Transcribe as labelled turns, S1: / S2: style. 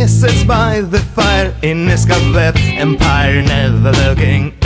S1: he sits by the fire in his Empire never looking